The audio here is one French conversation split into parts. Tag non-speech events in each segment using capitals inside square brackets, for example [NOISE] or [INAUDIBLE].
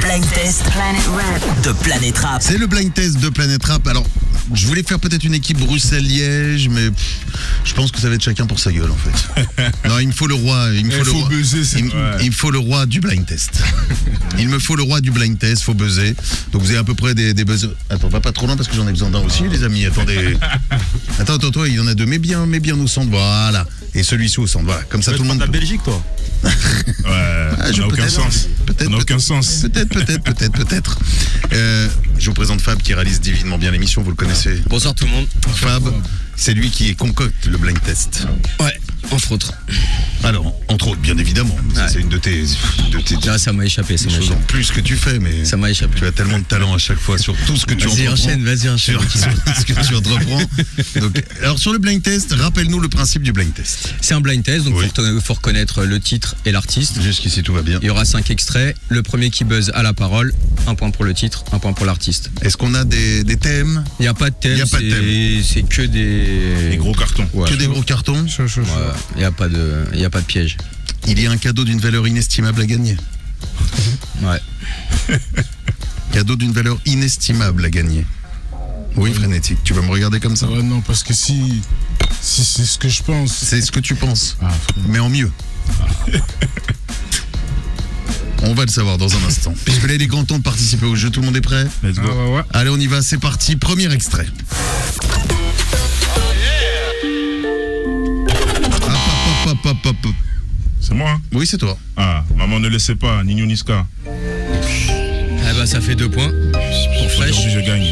blind test Planet Rap. de Planète Rap. C'est le blind test de Planète Rap. Alors, je voulais faire peut-être une équipe Bruxelles-Liège, mais pff, je pense que ça va être chacun pour sa gueule en fait. [LAUGHS] non, il me faut le roi. Il me Il faut, le faut roi. buzzer, c'est il, me- ouais. il me faut le roi du blind test. [LAUGHS] il me faut le roi du blind test. Faut buzzer. Donc vous avez à peu près des, des buzzers. Attends, va pas trop loin parce que j'en ai besoin d'un aussi, les amis. Attendez. [LAUGHS] Attends, attends, toi, il y en a deux. Mets bien, mets bien au centre. Voilà. Et celui-ci au centre. Voilà. Comme ça, tout le monde. la Belgique, toi Ouais, Ah, je- n'a aucun sens. Peut-être, n'a aucun sens. Peut-être, peut-être, peut-être, peut-être. Euh, je vous présente Fab qui réalise divinement bien l'émission, vous le connaissez. Bonsoir tout le monde. Fab, c'est lui qui concocte le blind test. Ouais, entre autres. Alors, entre autres, bien évidemment. Ouais. C'est une de tes, de tes Là, ça m'a échappé, ça m'a choses en plus que tu fais, mais Ça m'a échappé. tu as tellement de talent à chaque fois sur tout ce que tu Vas-y, entreprends. enchaîne, vas-y, enchaîne. Sur, sur ce que tu entreprends. Donc, alors, sur le blind test, rappelle-nous le principe du blind test. C'est un blind test, donc Oui. il faut reconnaître le titre et l'artiste. Jusqu'ici, tout va bien. Il y aura cinq extraits. Le premier qui buzz à la parole, un point pour le titre, un point pour l'artiste. Est-ce qu'on a des, des thèmes Il n'y a pas de thème, Il y a pas de c'est c'est que des. Les gros cartons. Ouais. Que des gros cartons. Ouais, Il n'y a, pas de- il y a pas de piège. Il y a un cadeau d'une valeur inestimable à gagner. [LAUGHS] Ouais. [LAUGHS] Cadeau d'une valeur inestimable à gagner. Oui, frénétique. Tu vas me regarder comme ça Ouais, non, parce que si, si c'est ce que je pense. C'est ce que tu penses, Ah, mais en mieux. [LAUGHS] On va le savoir dans un instant. [LAUGHS] Puisque là, il est grand temps de participer au jeu. Tout le monde est prêt Let's go. Ah, ouais, ouais. Allez, on y va. C'est parti. Premier extrait. Hop. C'est moi, hein Oui, c'est toi. Ah, maman ne sait pas, Nino Niska. Ah bah ça fait deux points Aujourd'hui, je gagne.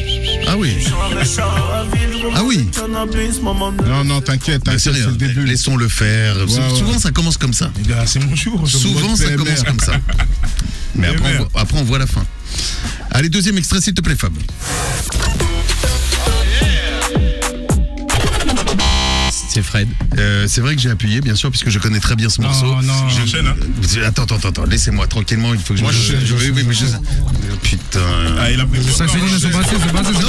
Ah oui. Ah oui. Non, non, t'inquiète, c'est le début. Laissons-le faire. Sou- ouais. Souvent, ça commence comme ça. Gars, c'est mon jour. Souvent, ça commence comme ça. [LAUGHS] Mais après on, voit, après, on voit la fin. Allez, deuxième extrait, s'il te plaît, Fab. C'est Fred. Euh, c'est vrai que j'ai appuyé, bien sûr, puisque je connais très bien ce morceau. Non, non. Je- J'enchaîne, hein. Attends, attends, attends, laissez-moi tranquillement, il faut que je Moi, je je oui, oui, mais. Putain. Ah, il a pris Ça finit, c'est passé, c'est passé. Non,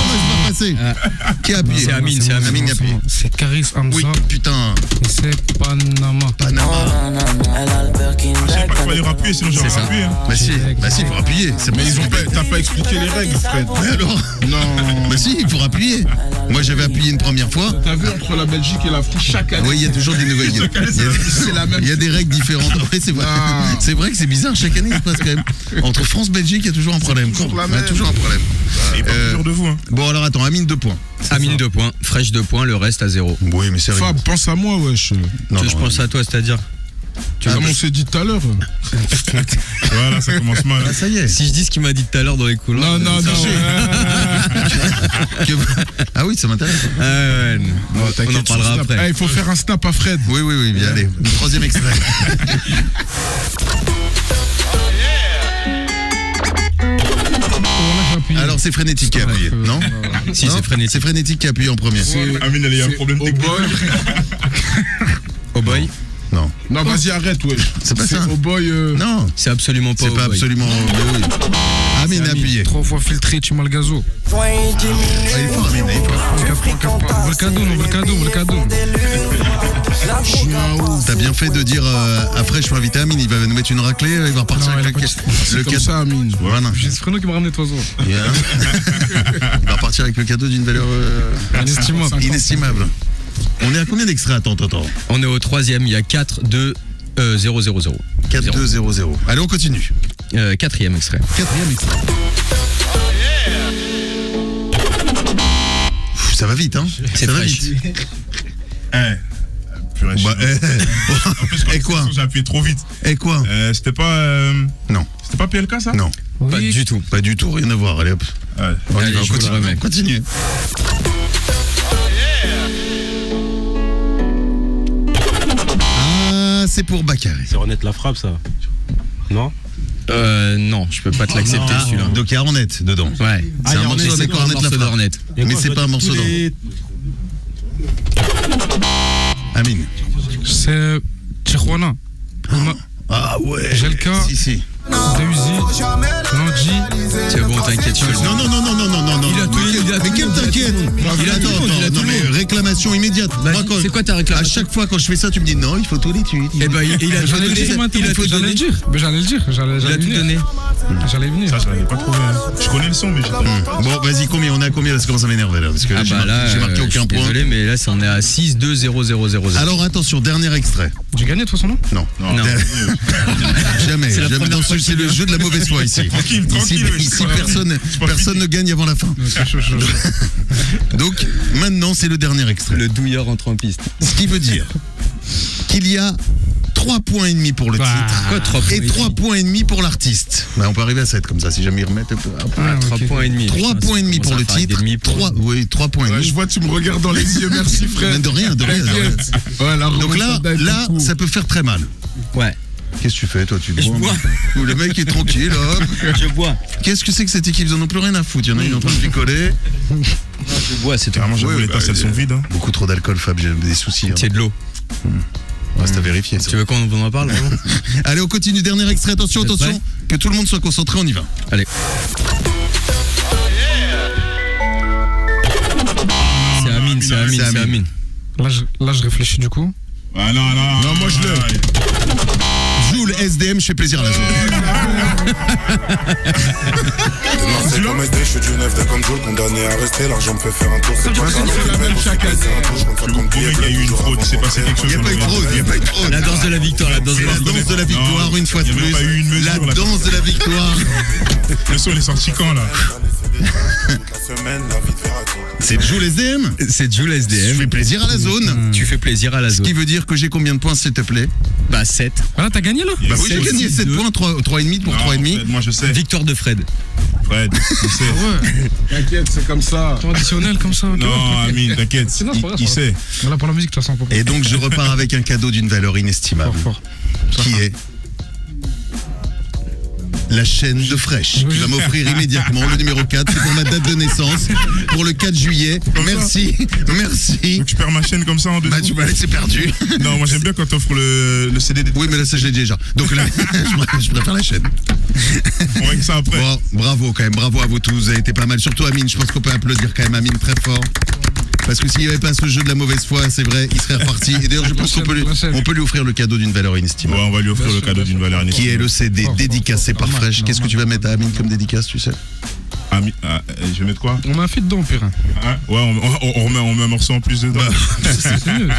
mais c'est pas passé. Qui a appuyé C'est Amine, c'est Amine. Amine a appuyé. C'est Caris Hamza Oui, putain. et c'est Panama. Panama. Je sais pas qu'il fallait appuyer, sinon j'aurais C'est ça. appuyé. hein. Bah si, bah si, il faut appuyer. C'est Mais ils ont pas, t'as pas expliqué les règles, Fred. Mais alors Non. Bah si, il faut appuyer. Moi, j'avais appuyé une première fois. T'as vu entre la Belgique et l'Afrique chaque année Oui, il y a toujours des nouvelles. [LAUGHS] Il y a, Chaque année, il y a- c'est la même il y a des règles différentes. [LAUGHS] Oui, c'est vrai. Non. C'est vrai que c'est bizarre. Chaque année, il se passe quand même. Entre France et Belgique, il y a toujours un problème. toujours la Il y a même. toujours un problème. Il parle Euh, toujours de vous. Hein. Bon, alors attends, Amine, deux points. Amine deux points, Fresh deux points, le reste à zéro. Oui, mais sérieux. Fab, pense à moi, wesh. Non, je non, pense à toi, c'est-à-dire Ah, Comme bah, on s'est dit tout à l'heure. [LAUGHS] voilà, ça commence mal. Ah, ça y est. Si je dis ce qu'il m'a dit tout à l'heure dans les couloirs. Non, non, non. [LAUGHS] Ah oui, ça m'intéresse. Ah ouais, non. Non, on en parlera après. Eh, il faut faire un snap à Fred. Oui, oui, oui, bien, allez. Le troisième extrait. [LAUGHS] Alors, c'est Frénétique qui a appuyé, non Si, c'est frénétique. C'est Frénétique qui a appuyé en premier. Amine, il y a un problème Oh, technique. [LAUGHS] Oh boy, Non, Non, vas-y, arrête, wesh. c'est pas ça. Oh boy. euh, Non, c'est absolument pas c'est pas boy. absolument. Amine. Trois fois filtré, tu m'as le gazo. Ah, il Amine, il. T'as bien fait de dire euh, après je suis invité Amine, il va nous mettre une raclée, il va repartir avec le, le C'est comme cadeau. ça, Amine. Voilà. Qui m'a ramené oiseau. Il va [LAUGHS] repartir avec le cadeau d'une valeur euh, Inestimable. inestimable. On est à combien d'extraits? Attends, attends, attends. On est au troisième, il y a 4, 2, euh, 0, 0, 0. 4, 2, 0, 0. Allez, on continue. Euh, quatrième extrait. Quatrième extrait. Pff, Ça va vite, hein C'est Ça va fraîche. vite. [LAUGHS] Eh. Purée, je Bah, suis- eh, En plus, quand [LAUGHS] quoi J'ai appuyé trop vite. eh, quoi Euh, C'était pas. euh, Non, C'était pas PLK, ça? Non, Pas du tout. pas du tout, rien à voir. Allez hop. Ouais. On y Allez, va, on je vous le continue. remets. continue. C'est pour Bakary. C'est Renette la frappe, ça. Non Euh, non, je peux pas te l'accepter Ah, celui-là. donc il y a Hornet dedans. Ouais. C'est un Mais morceau c'est un Hornet morceau d'Hornet. Mais c'est pas un morceau d'or. Amine. C'est Tijuana. [GASPS] Ah ouais. Jelka. Si, si. Deuzi. Nandji. C'est bon, t'inquiète, je le Non, non, non, non, non, non, non, non. Il a tout réclamation immédiate. C'est quoi ta À réclamation chaque fois quand je fais ça, tu me dis non, il faut tout l'étude. Eh ben, il, a tout J'allais le donné. a le dire. J'allais le dire. J'allais Il a j'allais tout venir. donné. J'allais venir. Ça, je l'avais pas trouvé. hein. Je connais le son, mais j'étais. Bon, vas-y, combien On est à combien là Ça commence à m'énerver là. Parce que Ah j'ai bah marqué, j'ai marqué euh, aucun point. Désolé, mais là, on est à 6, 2, 0, 0, 0, 0. Alors attention, dernier extrait. J'ai gagné de toute façon, non Non. Non. [LAUGHS] Jamais. C'est que le jeu de la mauvaise foi ici. Tranquille, Ici, tranquille, ici, personne, ne gagne avant la fin. Donc maintenant, c'est le dernier extrait. Le douilleur entre en piste. Ce qui veut dire [LAUGHS] qu'il y a 3 points et demi pour le Bah, titre Quoi, 3 points et 3 points et demi pour l'artiste. Bah, on peut arriver à 7 comme ça si jamais ils remettent. hop. Ah, 3 ok. points et demi. 3 Putain, points et demi pour le titre. 3, oui, 3 points et Ouais, demi. je vois, tu me regardes dans les yeux, merci [LAUGHS] frère. Mais de rien, de rien. de [LAUGHS] Donc là, là, ça peut faire très mal. Ouais. Qu'est-ce que tu fais, toi Tu Je bois bois. Ou Le mec est tranquille, hop. Je bois. Qu'est-ce que c'est que cette équipe? Ils en ont plus rien à foutre. Il y en a une en train de picoler. Je bois, c'est tout. Carrément, j'avoue, les bah, tasses, elles sont vides. hein. Beaucoup trop d'alcool, Fab, j'ai des soucis. hein. C'est de l'eau. Reste à vérifier ça. Tu veux qu'on en parle vraiment [LAUGHS] Allez, on continue. Dernier extrait. Attention, Vous êtes attention. Que tout le monde soit concentré, on y va. Allez. C'est Amine, c'est Amine, C'est Amine. Amine. Là, je, là, je réfléchis du coup. Ah non, non. Non, moi, je l'ai. SDM, je fais plaisir à la zone. C'est comme SD, je suis du neuf, t'es comme Joule, condamné à rester, l'argent me fait faire un tour, c'est pas c'est la même chaque année. Je compte Tu 50 vous billets, prouvez qu'il y a eu une fraude, il s'est passé quelque chose. Il n'y a pas eu de fraude, il n'y a pas eu de fraude. La danse de la victoire, la danse de C'est la victoire. de une fois de il y a plus. même pas eu une mesure, La danse de la victoire. [LAUGHS] Le son, il est sorti quand, là La semaine, la vie tout. C'est Joule SDM. C'est Jules Je SDM. fais plaisir à la zone. Tu fais plaisir à la Ce zone. qui veut dire que j'ai combien de points, s'il te plaît? Bah 7. Voilà, t'as gagné là? Bah oui, j'ai Sept, gagné six, 7 deux. points, 3, 3,5 pour Non, 3,5. Fred, Moi, je sais. Victoire de Fred. Fred, je sais. Ouais. T'inquiète, c'est comme ça. Traditionnel comme ça. ok. Non, Amine, t'inquiète. Non, c'est pas Il, grave, il c'est sait. Voilà, pour la musique, de toute façon, Et donc, je repars avec un cadeau d'une valeur inestimable, Fort, fort. qui est la chaîne de Fresh, qui va m'offrir immédiatement le numéro 4. C'est pour ma date de naissance, pour le 4 juillet. Merci, merci. Donc, tu perds ma chaîne comme ça en deux Bah, tu m'as laissé perdu. Non, moi, j'aime bien quand t'offres le, le CD des Oui, mais là, ça, je l'ai déjà. Donc là, [LAUGHS] je préfère- je préfère la chaîne. On règle ça après. Bon, bravo quand même, bravo à vous tous, vous avez été pas mal. Surtout Amine, je pense qu'on peut applaudir quand même Amine très fort. Parce que s'il n'y avait pas ce jeu de la mauvaise foi, c'est vrai, il serait reparti. Et d'ailleurs, je pense qu'on peut, lui- on peut lui offrir le cadeau d'une valeur Ouais, inestimable. on va lui offrir le cadeau d'une valeur Qui est inestimable. le CD dédicacé par Fresh. Qu'est-ce que tu vas mettre à Amine comme dédicace, tu sais? Ami- ah, euh, je vais mettre quoi? On met un feed dedans, pire. hein? Hein Ouais, on, on- on remet, on met un morceau en plus dedans. [LAUGHS] Mieux.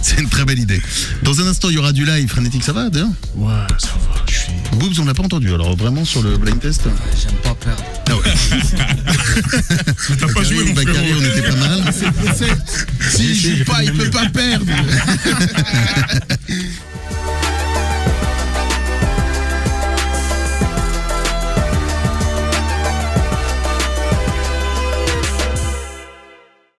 C'est une très belle idée. Dans un instant, il y aura du live. Frénétique, ça va d'ailleurs? Ouais, ça va. Je suis. Boobs, on l'a pas entendu. Alors vraiment sur le blind test J'aime pas perdre. Ah ouais. [LAUGHS] T'as pas joué, mon Bakary, on était pas mal. S'il joue pas, il peut pas perdre. [LAUGHS]